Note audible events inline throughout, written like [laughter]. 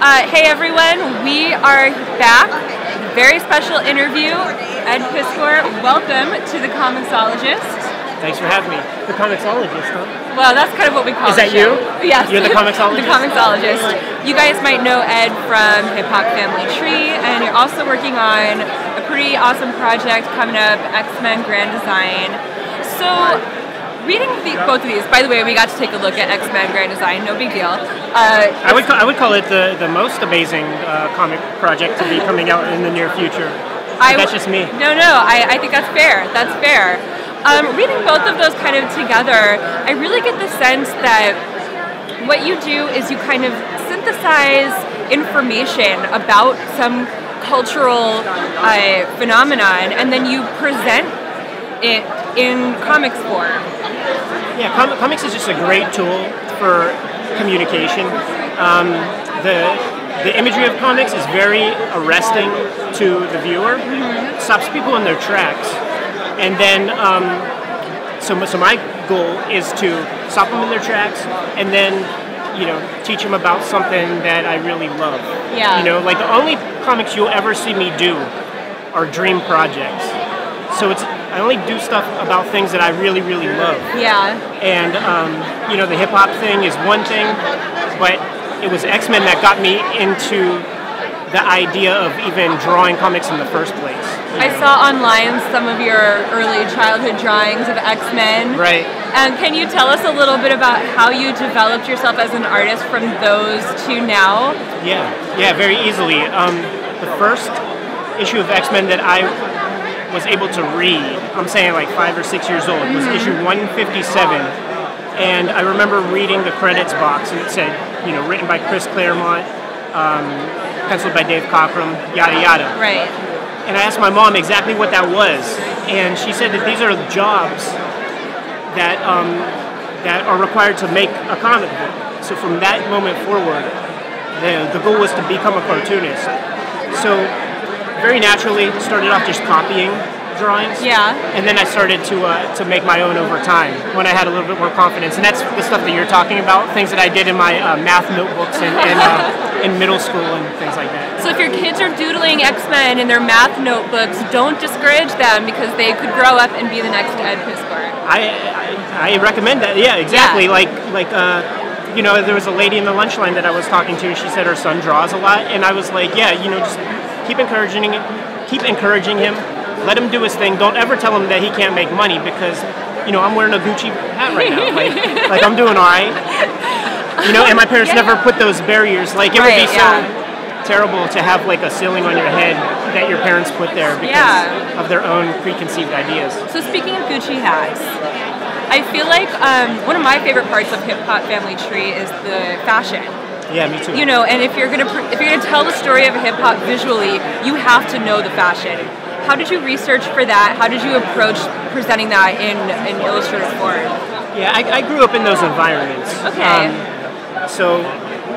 Uh, hey everyone, we are back. Very special interview. Ed Piskor, welcome to the ComiXologist. Thanks for having me. The ComiXologist, huh? Well, that's kind of what we call Is that you? Yes. You're the [laughs] ComiXologist? the ComiXologist. You guys might know Ed from Hip Hop Family Tree, and you're also working on a pretty awesome project coming up, X-Men Grand Design. So, reading the, both of these, by the way, we got to take a look at X-Men Grand Design, no big deal. Uh, I would call, I would call it the, the most amazing uh, comic project to be coming out in the near future. I that's just me. No, no, I, I think that's fair. That's fair. Um, reading both of those kind of together, I really get the sense that what you do is you kind of synthesize information about some cultural uh, phenomenon and then you present it in comics form. Yeah, com- comics is just a great tool for communication. Um, the the imagery of comics is very arresting to the viewer. Stops people in their tracks, and then um, so so my goal is to stop them in their tracks, and then you know teach them about something that I really love. Yeah. You know, like the only comics you'll ever see me do are dream projects. So it's I only do stuff about things that I really really love. Yeah. And um, you know, the hip hop thing is one thing, but it was X Men that got me into the idea of even drawing comics in the first place. I know? saw online some of your early childhood drawings of X-Men. Right. And can you tell us a little bit about how you developed yourself as an artist from those to now? Yeah, yeah, very easily. Um, the first issue of X Men that I was able to read, I'm saying like five or six years old, was issue 157. And I remember reading the credits box, and it said, you know, written by Chris Claremont, um, penciled by Dave Cockrum, yada yada. Right. And I asked my mom exactly what that was, and she said that these are jobs that um, that are required to make a comic book. So from that moment forward, the, the goal was to become a cartoonist. So very naturally, started off just copying drawings. Yeah. And then I started to uh, to make my own over time when I had a little bit more confidence, and that's the stuff that you're talking about, things that I did in my uh, math notebooks and, and uh, [laughs] in middle school and things like that. So if your kids are doodling X-Men in their math notebooks, don't discourage them because they could grow up and be the next Ed Piskor. I, I, I recommend that. Yeah, exactly. Yeah. Like like uh, you know, there was a lady in the lunch line that I was talking to. and She said her son draws a lot, and I was like, yeah, you know, just keep encouraging him, keep encouraging him. Let him do his thing. Don't ever tell him that he can't make money because, you know, I'm wearing a Gucci hat right now. Like, [laughs] like I'm doing all right. You know, and my parents Yeah. never put those barriers. Like it would be so yeah. terrible to have like a ceiling on your head that your parents put there because Yeah. of their own preconceived ideas. So speaking of Gucci hats, I feel like um, one of my favorite parts of Hip Hop Family Tree is the fashion. Yeah, me too. You know, and if you're gonna pr- if you're gonna tell the story of hip hop visually, you have to know the fashion. How did you research for that? How did you approach presenting that in in illustrative form? Yeah, I, I grew up in those environments. Okay. Um, so,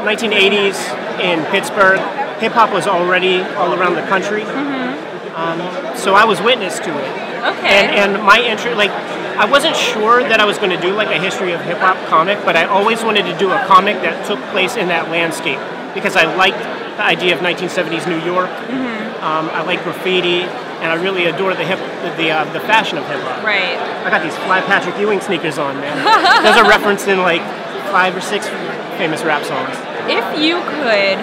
1980s in Pittsburgh, hip hop was already all around the country. Um, so I was witness to it. Okay. And, and my interest, like, I wasn't sure that I was going to do like a history of hip hop comic, but I always wanted to do a comic that took place in that landscape because I liked the idea of 1970s New York. Um, I like graffiti, and I really adore the hip, the uh, the fashion of hip hop. right. I got these fly Patrick Ewing sneakers on, man. [laughs] Those are referenced in like five or six famous rap songs. If you could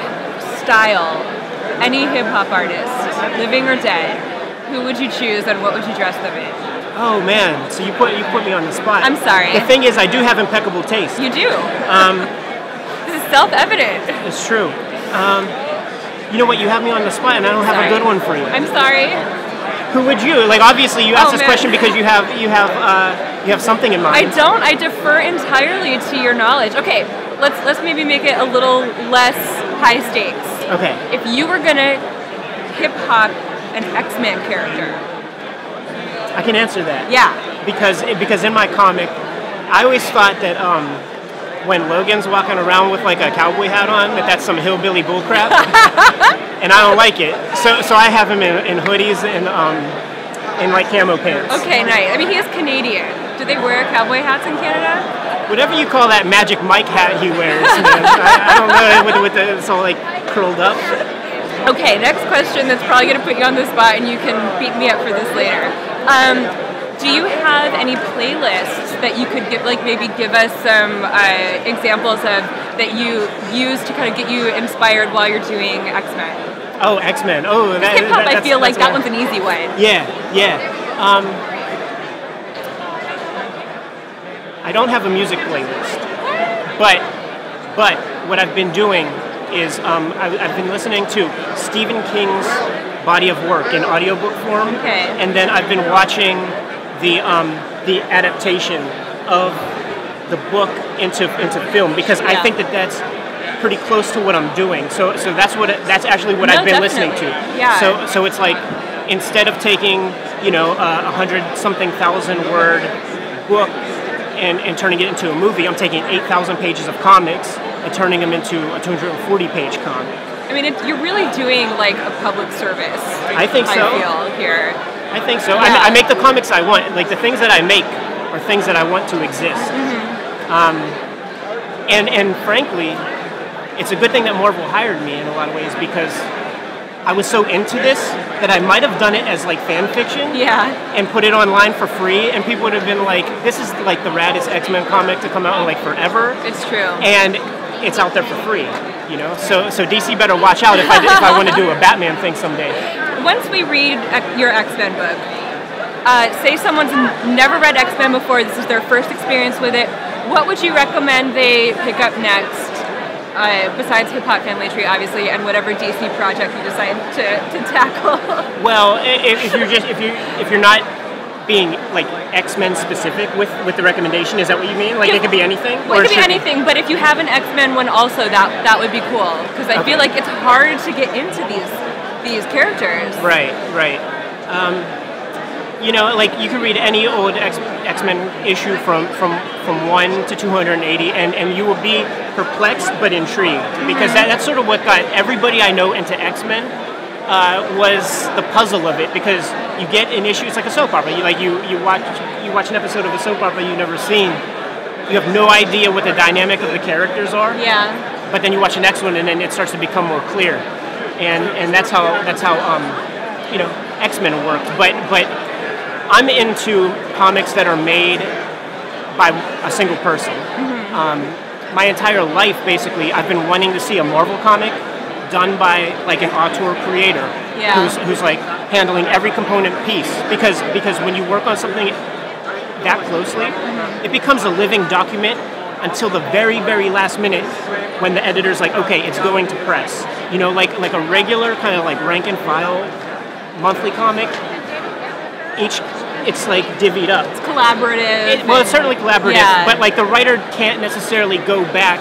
style any hip hop artist, living or dead, who would you choose and what would you dress them in? Oh man, so you put you put me on the spot. I'm sorry. The thing is, I do have impeccable taste. You do. Um, [laughs] This is self-evident. it's true. Um, you know what? You have me on the spot, and I don't have Sorry. a good one for you. I'm sorry. Who would you like? Obviously, you asked Oh, this man. question because you have you have uh, you have something in mind. I don't. I defer entirely to your knowledge. Okay, let's let's maybe make it a little less high stakes. Okay. If you were gonna hip hop an X Men character, I can answer that. yeah, because because in my comic, I always thought that um, when Logan's walking around with like a cowboy hat on, that that's some hillbilly bullcrap, [laughs] and I don't like it. So so I have him in, in hoodies and um, in like camo pants. okay, nice. I mean, he is Canadian. Do they wear cowboy hats in Canada? Whatever you call that Magic Mike hat he wears, man. I, I don't know with, with the so like curled up. Okay, next question that's probably going to put you on the spot, and you can beat me up for this later. Um, do you have any playlists that you could give, like maybe give us some uh, examples of that you use to kind of get you inspired while you're doing X Men? Oh, X Men. Oh, that, Hip hop. that- I feel like that one. one's an easy one. Yeah, yeah. Um, I don't have a music playlist, but but what I've been doing is um, I, I've been listening to Stephen King's body of work in audiobook form, Okay. and then I've been watching the um, the adaptation of the book into into film because I think that that's pretty close to what I'm doing. So so that's what that's actually what No, I've been listening to. Yeah. So so it's like instead of taking you know a hundred something thousand word book and, and turning it into a movie, I'm taking eight thousand pages of comics and turning them into a 240 page comic. I mean, it, you're really doing like a public service. I think so. I feel here. I think so. Yeah. I, I make the comics I want. Like the things that I make are things that I want to exist. Mm-hmm. Um, and and frankly, it's a good thing that Marvel hired me in a lot of ways because I was so into this that I might have done it as like fan fiction Yeah. and put it online for free, and people would have been like, "This is like the raddest X Men comic to come out in like forever," It's true. and it's out there for free. You know, so so DC better watch out if I if I want to do a Batman thing someday. Once we read your X Men book, uh, say someone's never read X Men before, this is their first experience with it, what would you recommend they pick up next? Uh, besides Hip Hop Family Tree, obviously, and whatever DC project you decide to, to tackle. Well, if, if you're just if you if you're not being like X Men specific with with the recommendation, is that what you mean? Like it could be anything. Well, Or it could be anything, but if you have an X Men one, also that that would be cool because I feel like it's hard to get into these these characters. Right, right. Um, you know, like you could read any old X X Men issue from from from one to two hundred and eighty, and and you will be perplexed but intrigued because that, that's sort of what got everybody I know into X Men. Uh, was the puzzle of it because you get an issue. It's like a soap opera. You like you you watch you watch an episode of a soap opera you've never seen. You have no idea what the dynamic of the characters are Yeah. but then you watch the next one and then it starts to become more clear and and that's how that's how um, you know x-men worked but but i'm into comics that are made by a single person um, my entire life basically i've been wanting to see a marvel comic done by like an auteur creator Yeah. who's, who's like handling every component piece because because when you work on something that closely, mm-hmm. it becomes a living document until the very, very last minute when the editor's like, okay, it's going to press. You know, like like a regular kind of like rank and file monthly comic. Each, it's like divvied up. It's collaborative. It, well, it's certainly collaborative, Yeah. but like the writer can't necessarily go back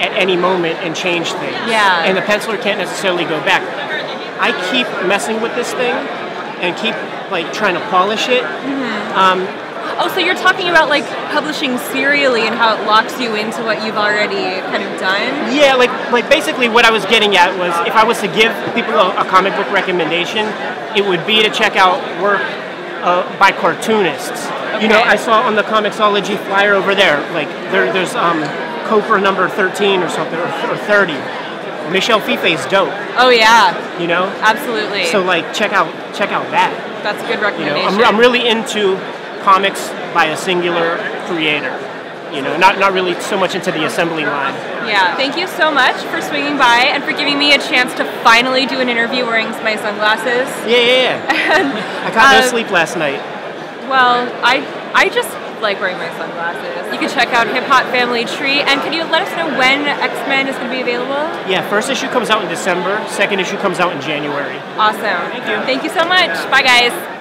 at any moment and change things. Yeah. And the penciler can't necessarily go back. I keep messing with this thing and keep like trying to polish it. Oh, so you're talking about like publishing serially and how it locks you into what you've already kind of done? Yeah, like like basically what I was getting at was if I was to give people a, a comic book recommendation, it would be to check out work uh, by cartoonists. You know, I saw on the Comixology flyer over there, like there, there's um, Copra number 13 or something, or, or 30. Michel Fiffe's dope, Oh yeah, you know. absolutely. So like check out check out that. that's a good You know, recommendation. I'm, I'm really into comics by a singular creator. You know, not not really so much into the assembly line. yeah. Thank you so much for swinging by and for giving me a chance to finally do an interview wearing my sunglasses. Yeah, yeah, yeah. [laughs] I got no Um, sleep last night. Well, I I just like wearing my sunglasses. You can check out Hip Hop Family Tree, and can you let us know when X Men is going to be available? Yeah, first issue comes out in December. Second issue comes out in January. Awesome. Thank you. Thank you so much. Bye, guys.